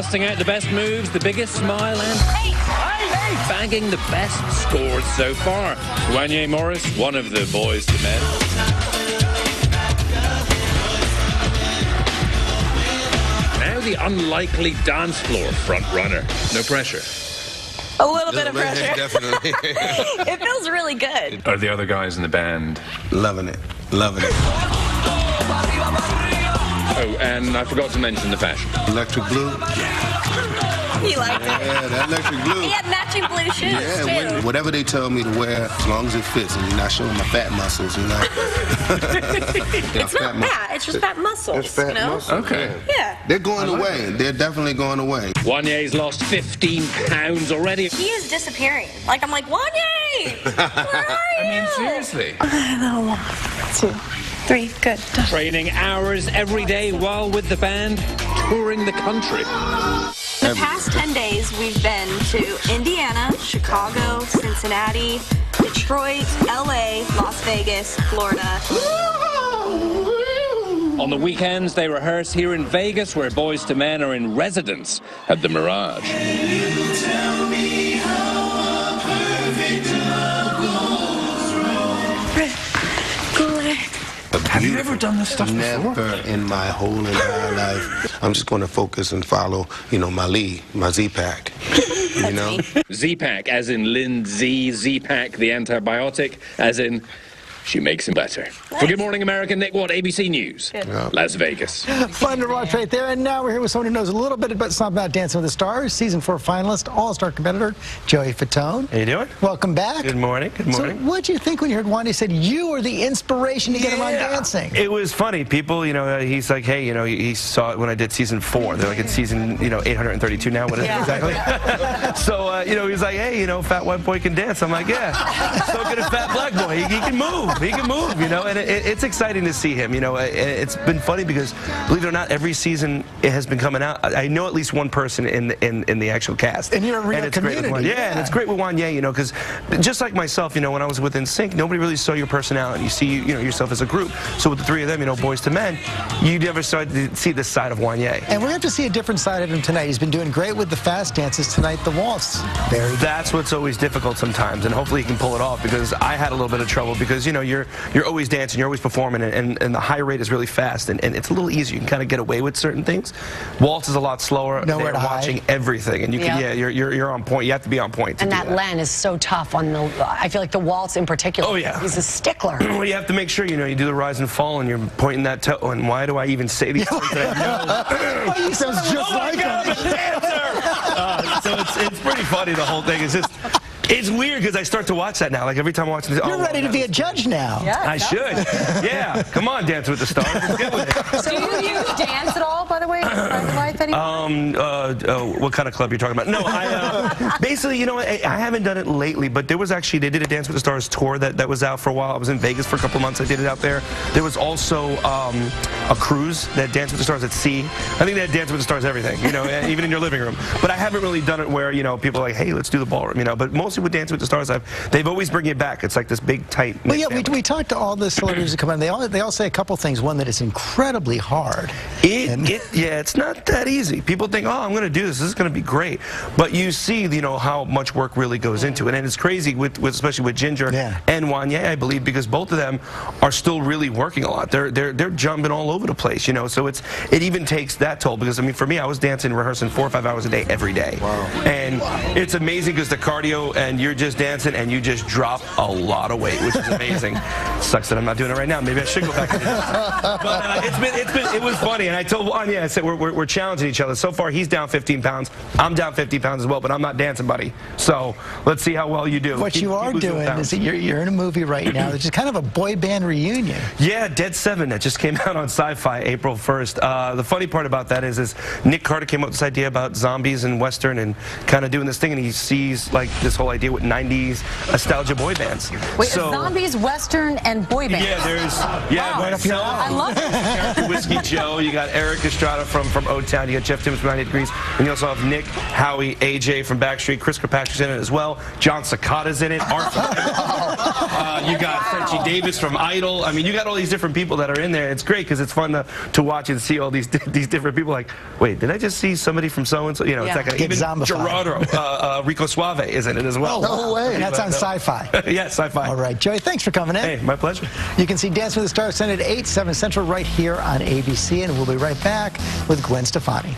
busting out the best moves, the biggest smile, and bagging the best scores so far. Wanya Morris, one of the Boyz II Men. Now the unlikely dance floor front runner. No pressure. A little bit of pressure. Definitely. it feels really good. Are the other guys in the band? Loving it. Loving it. Oh, and I forgot to mention the fashion. Electric blue. Yeah. He liked it. Yeah, that electric blue. He had matching blue shoes Yeah, too. when, whatever they tell me to wear, as long as it fits and you're not showing my fat muscles, you know. it's not fat. It's just fat muscles. It's fat you know? muscles. Okay. Yeah. They're going away. They're definitely going away. Wanya's lost 15 pounds already. He is disappearing. Like I'm like Wanye, where are you? I mean, seriously. Two, three, good. Training hours every day while with the band, touring the country. The past 10 days, we've been to Indiana, Chicago, Cincinnati, Detroit, LA, Las Vegas, Florida. On the weekends, they rehearse here in Vegas, where Boyz II Men are in residence at the Mirage. Have you ever done this stuff before? Never in my whole entire life. I'm just going to focus and follow, you know, my lead, my Z-Pack. You know? Z-Pack, as in Lindsay, Z-Pack, the antibiotic, as in she makes him better. For Good Morning America, Nick Watt, ABC News, Las Vegas. Fun to watch right there. And now we're here with someone who knows a little bit about something about Dancing with the Stars, season four finalist, all-star competitor, Joey Fatone. How you doing? Welcome back. Good morning. Good So morning. what'd you think when you heard Wanya said you were the inspiration to get him on dancing? It was funny. People, you know, uh, he's like, hey, you know, he he saw it when I did season four. They're like, it's season, you know, 832 now. What is it exactly? so, uh, you know, he's like, hey, you know, fat white boy can dance. I'm like, yeah. so can a fat black boy. He, he can move. He can move, you know, and it, it- it's exciting to see him. You know, It- it's been funny because, believe it or not, every season it has been coming out. I know at least one person in the, in, in the actual cast. And you're a real it's great with community, Wanya. Yeah, and it's great with Wanya, you know, because just like myself, you know, when I was with NSYNC, nobody really saw your personality. You see, you know, yourself as a group. So with the three of them, you know, Boyz II Men, you never started to see this side of Wanya. And we're going to have to see a different side of him tonight. He's been doing great with the fast dances tonight. The waltz, very. That's what's always difficult sometimes, and hopefully he can pull it off. Because I had a little bit of trouble because you know you're you're always dancing, you're always performing, and, and, and the high rate is really fast, and, and it's a little easier. You can kind of get away with certain things. Waltz is a lot slower. Nowhere They're to hide. watching everything, and you can Yeah. yeah, you're, you're you're on point. You have to be on point. To And do that Len is so tough on the. I feel like the waltz in particular. Oh, yeah. He's a stickler. Well, you have to make sure you know you do the rise and fall, and you're pointing that toe. And why do I even say these things? that I know? he sounds just oh my like God, him. A dancer! Uh, so it's, it's pretty funny. The whole thing is just. It's weird because I start to watch that now. Like every time I watch this, You're oh, ready to be a judge now. I should. Yeah. Come on, Dance with the Stars. Let's get with it. Do you, you dance at all, by the way, in private life anymore? Um, uh, uh, what kind of club you're talking about? No, I uh, basically, you know, I, I haven't done it lately, but there was actually they did a Dance with the Stars tour that, that was out for a while. I was in Vegas for a couple months. I did it out there. There was also um, a cruise that Dance with the Stars at sea. I think they had Dance with the Stars everything, you know, even in your living room. But I haven't really done it where you know people are like, hey, let's do the ballroom, you know. But mostly with Dance with the Stars, I've they've always bring it back. It's like this big tight. Well, yeah, we, we talked to all the celebrities that come in. They all they all say a couple things. One that it's incredibly hard. It, And- it, yeah, it's not that easy. People think, oh, I'm going to do this. This is going to be great. But you see, you know, how much work really goes into it. And it's crazy, with, with especially with Ginger Yeah. and Wanya, I believe, because both of them are still really working a lot. They're, they're, they're jumping all over the place, you know. So it's it even takes that toll. Because, I mean, for me, I was dancing, rehearsing four or five hours a day every day. Wow. And it's amazing because the cardio and you're just dancing and you just drop a lot of weight, which is amazing. Sucks that I'm not doing it right now. Maybe I should go back to. But uh, it's been, it's been, it was funny. And I told Wanya, I said, we're, we're, we're challenging each other. So far, he's down 15 pounds. I'm down 50 pounds as well, but I'm not dancing, buddy. So let's see how well you do. What Keep- you are doing is that you're, you're in a movie right now. It's just kind of a boy band reunion. Yeah, Dead Seven that just came out on Syfy April 1st. Uh, the funny part about that is, is Nick Carter came up with this idea about zombies and western and kind of doing this thing, and he sees like this whole idea with 90s nostalgia boy bands. Wait, so, zombies, western, and boy bands. Yeah, there's yeah, Wow. myself, I love it. Whiskey Joe. You got Eric Estrada from, from O-Town. You got Jeff Timmons from 98 Degrees. And you also have Nick, Howie, AJ from Backstreet. Chris Kirkpatrick's in it as well. Jon Secada's in it. Art uh, you got Frenchie Davis from Idol. I mean, you got all these different people that are in there. It's great because it's fun to, to watch and see all these these different people. Like, wait, did I just see somebody from so and so? You know, Yeah. it's like a, Get even zombified. Gerardo, uh, uh, Rico Suave is in it as well. Oh, way. And that's on But, Syfy. yeah, Syfy. All right, Joey, thanks for coming in. Hey, my pleasure. You can see Dance with the Stars Sunday at 8, 7 Central right here on ABC, and we'll be right back with Gwen Stefani.